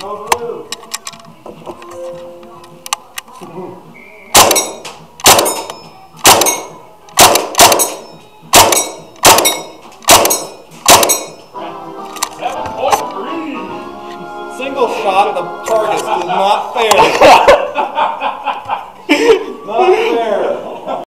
No blue. Single shot, at the target is not fair.